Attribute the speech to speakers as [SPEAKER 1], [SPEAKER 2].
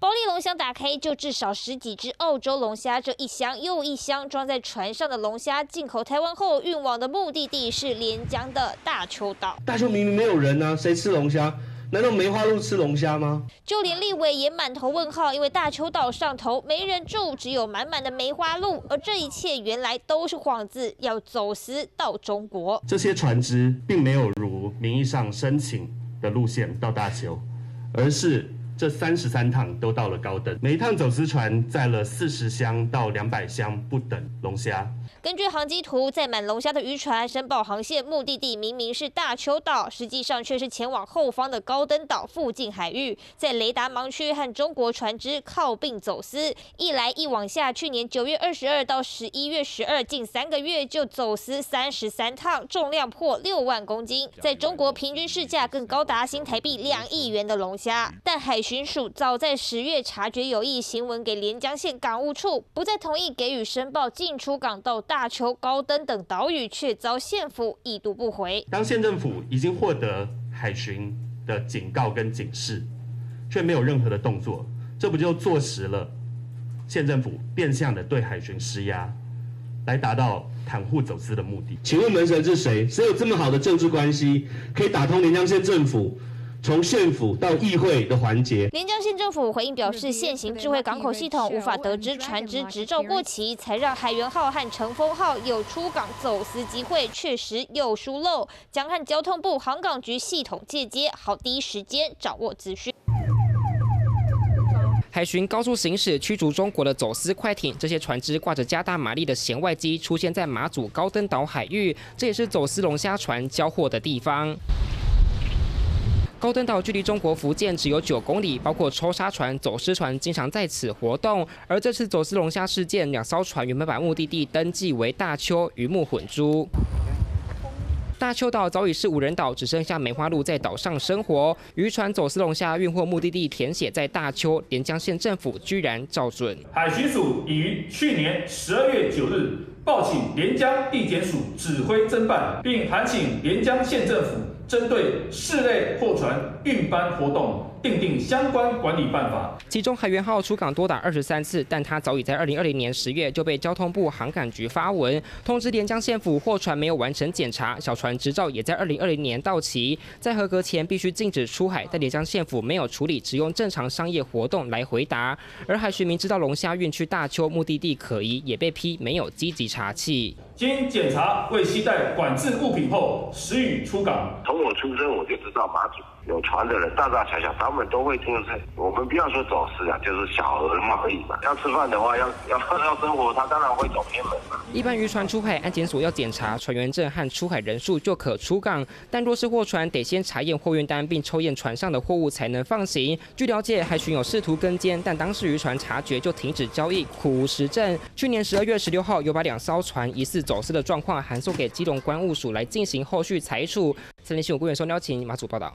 [SPEAKER 1] 保利龙箱打开就至少十几只澳洲龙虾，这一箱又一箱装在船上的龙虾进口台湾后，运往的目的地是连江的大邱岛。
[SPEAKER 2] 大邱明明没有人呢，谁吃龙虾？难道梅花鹿吃龙虾吗？
[SPEAKER 1] 就连立委也满头问号，因为大邱岛上头没人住，只有满满的梅花鹿，而这一切原来都是幌子，要走私到中国。
[SPEAKER 2] 这些船只并没有如名义上申请的路线到大邱，而是。这三十三趟都到了高登，每一趟走私船载了四十箱到两百箱不等龙虾。
[SPEAKER 1] 根据航机图，载满龙虾的渔船申报航线目的地明明是大邱岛，实际上却是前往后方的高登岛附近海域，在雷达盲区和中国船只靠并走私，一来一往下，去年九月二十二到十一月十二，近三个月就走私三十三趟，重量破六万公斤，在中国平均市价更高达新台币两亿元的龙虾，但海。巡署早在十月察觉有异行文，给连江县港务处不再同意给予申报进出港到大邱、高登等岛屿，却遭县府已读不回。
[SPEAKER 2] 当县政府已经获得海巡的警告跟警示，却没有任何的动作，这不就坐实了县政府变相的对海巡施压，来达到袒护走私的目的？请问门神是谁？谁有这么好的政治关系，可以打通连江县政府？从县府到议会的环节，
[SPEAKER 1] 连江县政府回应表示，现行智慧港口系统无法得知船只执照过期，才让海源号和乘风号有出港走私机会，确实有疏漏，将和交通部航港局系统借接，好第一时间掌握资讯。
[SPEAKER 3] 海巡高速行驶驱逐中国的走私快艇，这些船只挂着加大马力的舷外机，出现在马祖高登岛海域，这也是走私龙虾船交货的地方。高登岛距离中国福建只有九公里，包括抽沙船、走私船经常在此活动。而这次走私龙虾事件，两艘船原本把目的地登记为大邱，鱼目混珠。大邱岛早已是无人岛，只剩下梅花鹿在岛上生活。渔船走私龙虾运货目的地填写在大邱，连江县政府居然照准。
[SPEAKER 4] 海巡署已于去年十二月九日报请连江地检署指挥侦办，并函请连江县政府。针对市内货船运搬活动，订定相关管理办法。
[SPEAKER 3] 其中海源号出港多达二十三次，但它早已在二零二零年十月就被交通部航港局发文通知连江县府，货船没有完成检查，小船执照也在二零二零年到期，在合格前必须禁止出海。但连江县府没有处理，只用正常商业活动来回答。而海巡明知道龙虾运去大邱目的地可疑，也被批没有积极查气。
[SPEAKER 4] 经检查未携带管制物品后，实予出港。
[SPEAKER 5] 从我出生我就知道马祖有船的人，大大小小他们都会听说。我们不要说走私啊，就是小额贸易嘛。要吃饭的话，要 要要生活，他当然会走偏门嘛。
[SPEAKER 3] 一般渔船出海，安检所要检查船员证和出海人数就可出港。但若是货船，得先查验货运单并抽验船上的货物才能放行。据了解，海巡有试图跟监，但当时渔船察觉就停止交易，苦无实证。去年十二月十六号，有把两艘船疑似。走私的状况函送给基隆关务署来进行后续裁处。森林新闻官员收邀请马祖报道。